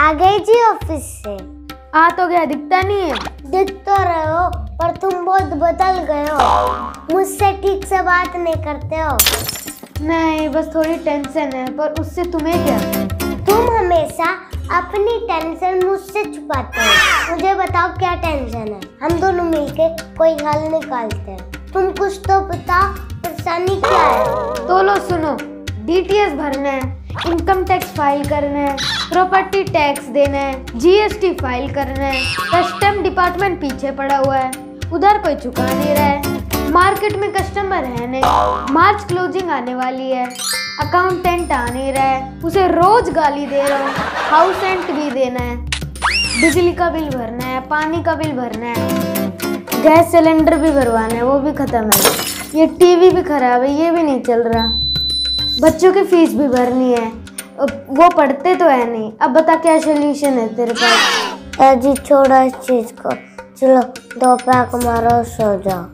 आ गई जी ऑफ़िस से। आ तो गया दिखता नहीं है। दिख तो रहे हो पर तुम बहुत बदल गए हो। मुझसे ठीक से बात नहीं करते हो। नहीं बस थोड़ी टेंशन है पर उससे तुम्हें क्या? तुम हमेशा अपनी टेंशन मुझसे छुपाते हो। मुझे बताओ क्या टेंशन है? हम दोनों मिलके कोई हल निकालते हैं। तुम कुछ तो बताओ परेशानी क्या है? तो लो सुनो। डीटीएस भरना है इनकम टैक्स फ़ाइल करना है प्रॉपर्टी टैक्स देना है जीएसटी फ़ाइल करना है कस्टम डिपार्टमेंट पीछे पड़ा हुआ है, उधर कोई चुका नहीं रहा है मार्केट में कस्टमर है नहीं मार्च क्लोजिंग आने वाली है अकाउंटेंट आ नहीं रहा है, उसे रोज गाली दे रहा हूँ हाउस रेंट भी देना है, बिजली का बिल भरना है, पानी का बिल भरना है, गैस सिलेंडर भी भरवाना है, वो भी खत्म है, ये टीवी भी खराब है, ये भी नहीं चल रहा। बच्चों की फ़ीस भी भरनी है। वो पढ़ते तो है नहीं। अब बता क्या सोल्यूशन है तेरे पास? जी छोड़ो इस चीज़ को। चलो दोपहर को मारो, सो जाओ।